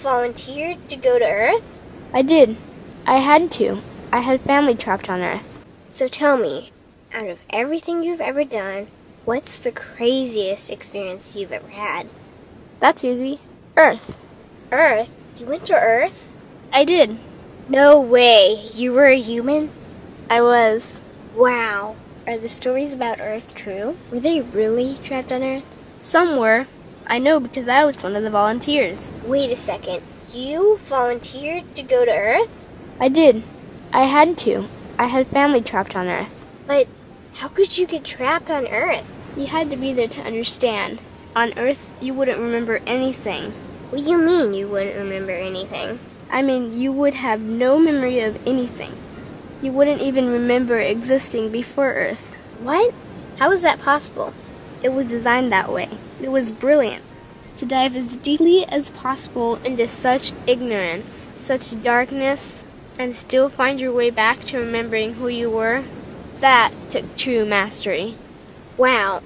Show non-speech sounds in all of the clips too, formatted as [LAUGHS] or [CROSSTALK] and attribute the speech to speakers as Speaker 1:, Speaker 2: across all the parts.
Speaker 1: volunteered to go to Earth?
Speaker 2: I did. I had to. I had family trapped on Earth.
Speaker 1: So tell me, out of everything you've ever done, what's the craziest experience you've ever had?
Speaker 2: That's easy. Earth.
Speaker 1: Earth? You went to Earth?
Speaker 2: I did.
Speaker 1: No way. You were a human?
Speaker 2: I was.
Speaker 1: Wow. Are the stories about Earth true? Were they really trapped on Earth?
Speaker 2: Some were. I know because I was one of the volunteers.
Speaker 1: Wait a second. You volunteered to go to Earth?
Speaker 2: I did. I had to. I had family trapped on Earth.
Speaker 1: But how could you get trapped on Earth?
Speaker 2: You had to be there to understand. On Earth, you wouldn't remember anything.
Speaker 1: What do you mean you wouldn't remember anything?
Speaker 2: I mean, you would have no memory of anything. You wouldn't even remember existing before Earth.
Speaker 1: What? How is that possible?
Speaker 2: It was designed that way. It was brilliant. To dive as deeply as possible into such ignorance, such darkness, and still find your way back to remembering who you were, that took true mastery.
Speaker 1: Wow.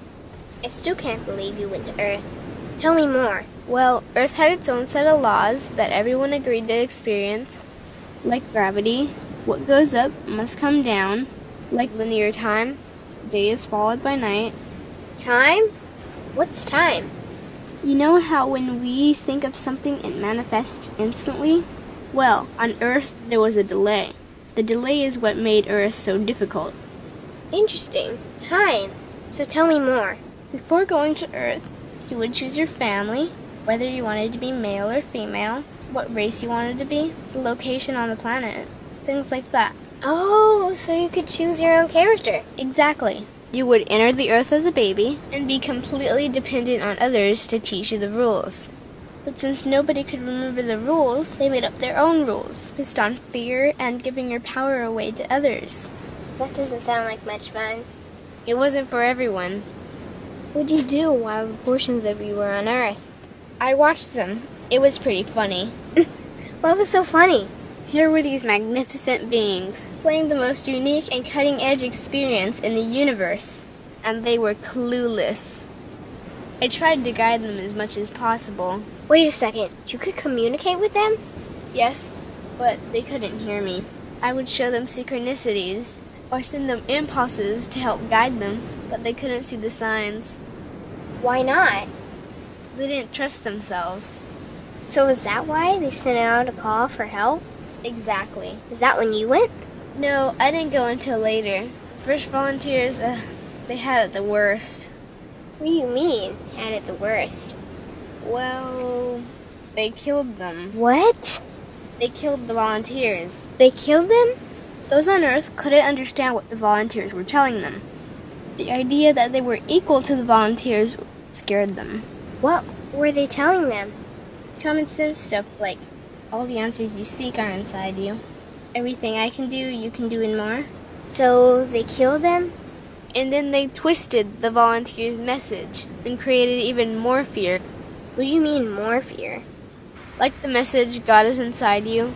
Speaker 1: I still can't believe you went to Earth. Tell me more.
Speaker 2: Well, Earth had its own set of laws that everyone agreed to experience, like gravity. What goes up must come down, like linear time. Day is followed by night.
Speaker 1: Time? What's time?
Speaker 2: You know how when we think of something it manifests instantly? Well, on Earth there was a delay. The delay is what made Earth so difficult.
Speaker 1: Interesting. Time. So tell me more.
Speaker 2: Before going to Earth, you would choose your family, whether you wanted to be male or female, what race you wanted to be, the location on the planet, things like that.
Speaker 1: Oh, so you could choose your own character.
Speaker 2: Exactly. You would enter the Earth as a baby and be completely dependent on others to teach you the rules. But since nobody could remember the rules, they made up their own rules, based on fear and giving your power away to others.
Speaker 1: That doesn't sound like much fun.
Speaker 2: It wasn't for everyone.
Speaker 1: What'd you do while portions of you were on Earth?
Speaker 2: I watched them. It was pretty funny. [LAUGHS]
Speaker 1: what was so funny?
Speaker 2: Here were these magnificent beings, playing the most unique and cutting edge experience in the universe, and they were clueless. I tried to guide them as much as possible.
Speaker 1: Wait a second, you could communicate with them?
Speaker 2: Yes, but they couldn't hear me. I would show them synchronicities, or send them impulses to help guide them, but they couldn't see the signs.
Speaker 1: Why not?
Speaker 2: They didn't trust themselves.
Speaker 1: So is that why they sent out a call for help?
Speaker 2: Exactly.
Speaker 1: Is that when you went?
Speaker 2: No, I didn't go until later. First volunteers, uh, they had it the worst.
Speaker 1: What do you mean, had it the worst?
Speaker 2: Well, they killed them.
Speaker 1: What?
Speaker 2: They killed the volunteers.
Speaker 1: They killed them?
Speaker 2: Those on Earth couldn't understand what the volunteers were telling them. The idea that they were equal to the volunteers scared them.
Speaker 1: What were they telling them?
Speaker 2: Common sense stuff like all the answers you seek are inside you. Everything I can do, you can do and more.
Speaker 1: So they killed them?
Speaker 2: And then they twisted the volunteers' message and created even more fear.
Speaker 1: What do you mean, more fear?
Speaker 2: Like the message, God is inside you,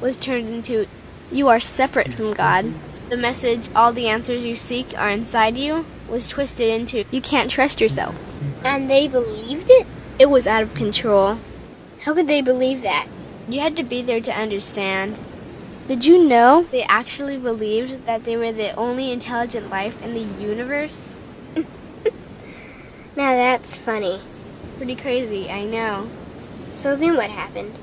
Speaker 2: was turned into, you are separate from God. The message, all the answers you seek are inside you, was twisted into, you can't trust yourself.
Speaker 1: And they believed it?
Speaker 2: It was out of control.
Speaker 1: How could they believe that?
Speaker 2: You had to be there to understand. Did you know they actually believed that they were the only intelligent life in the universe? [LAUGHS]
Speaker 1: now that's funny.
Speaker 2: Pretty crazy, I know.
Speaker 1: So then what happened?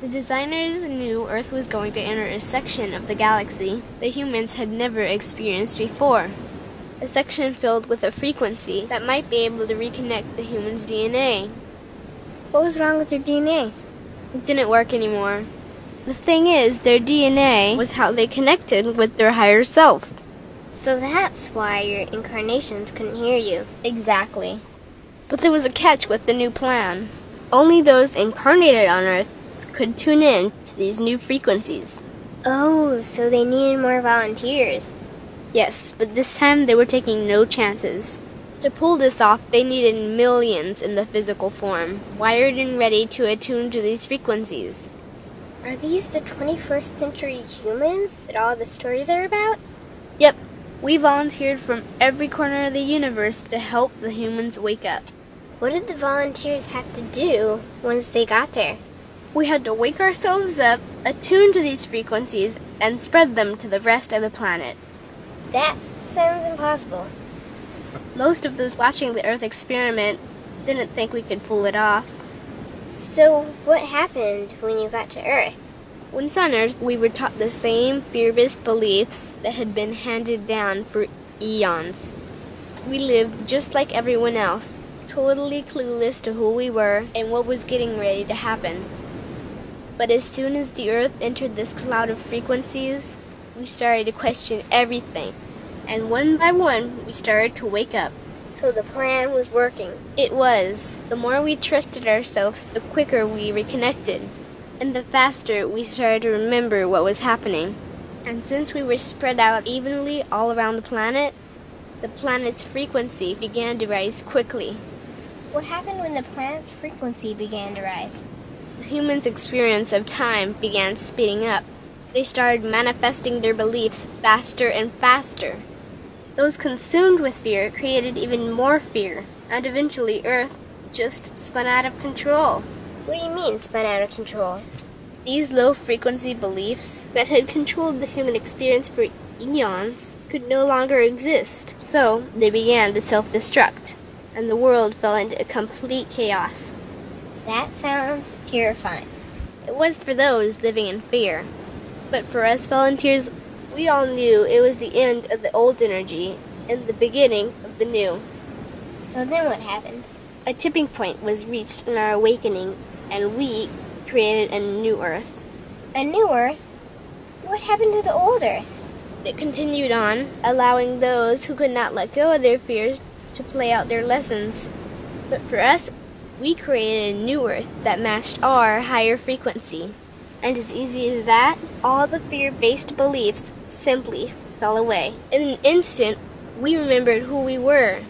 Speaker 2: The designers knew Earth was going to enter a section of the galaxy that humans had never experienced before. A section filled with a frequency that might be able to reconnect the human's DNA.
Speaker 1: What was wrong with their DNA?
Speaker 2: It didn't work anymore. The thing is, their DNA was how they connected with their higher self.
Speaker 1: So that's why your incarnations couldn't hear you.
Speaker 2: Exactly. But there was a catch with the new plan. Only those incarnated on Earth could tune in to these new frequencies.
Speaker 1: Oh, so they needed more volunteers.
Speaker 2: Yes, but this time they were taking no chances. To pull this off, they needed millions in the physical form, wired and ready to attune to these frequencies.
Speaker 1: Are these the 21st century humans that all the stories are about?
Speaker 2: Yep. We volunteered from every corner of the universe to help the humans wake up.
Speaker 1: What did the volunteers have to do once they got there?
Speaker 2: We had to wake ourselves up, attune to these frequencies, and spread them to the rest of the planet.
Speaker 1: That sounds impossible.
Speaker 2: Most of those watching the Earth experiment didn't think we could pull it off.
Speaker 1: So, what happened when you got to Earth?
Speaker 2: Once on Earth, we were taught the same fear based beliefs that had been handed down for eons. We lived just like everyone else, totally clueless to who we were and what was getting ready to happen. But as soon as the Earth entered this cloud of frequencies, we started to question everything. And one by one, we started to wake up.
Speaker 1: So the plan was working.
Speaker 2: It was. The more we trusted ourselves, the quicker we reconnected. And the faster we started to remember what was happening. And since we were spread out evenly all around the planet, the planet's frequency began to rise quickly.
Speaker 1: What happened when the planet's frequency began to rise?
Speaker 2: The humans' experience of time began speeding up. They started manifesting their beliefs faster and faster. Those consumed with fear created even more fear, and eventually Earth just spun out of control.
Speaker 1: What do you mean, spun out of control?
Speaker 2: These low frequency beliefs that had controlled the human experience for eons could no longer exist, so they began to self destruct, and the world fell into a complete chaos.
Speaker 1: That sounds terrifying.
Speaker 2: It was for those living in fear. But for us volunteers, we all knew it was the end of the old energy and the beginning of the new.
Speaker 1: So then what happened?
Speaker 2: A tipping point was reached in our awakening, and we created a new Earth.
Speaker 1: A new Earth? What happened to the old Earth?
Speaker 2: It continued on, allowing those who could not let go of their fears to play out their lessons. But for us, we created a new Earth that matched our higher frequency. And as easy as that, all the fear based beliefs simply fell away. In an instant, we remembered who we were.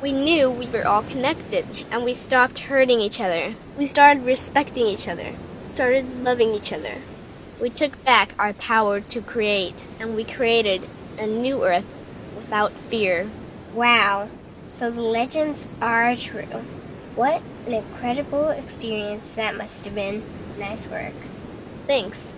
Speaker 2: We knew we were all connected, and we stopped hurting each other. We started respecting each other, started loving each other. We took back our power to create, and we created a new Earth without fear.
Speaker 1: Wow. So the legends are true. What an incredible experience that must have been. Nice work.
Speaker 2: Thanks.